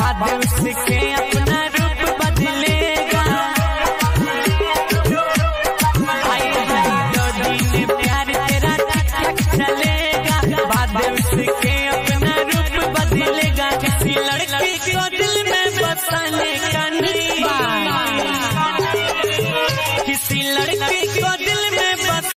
बाद उसके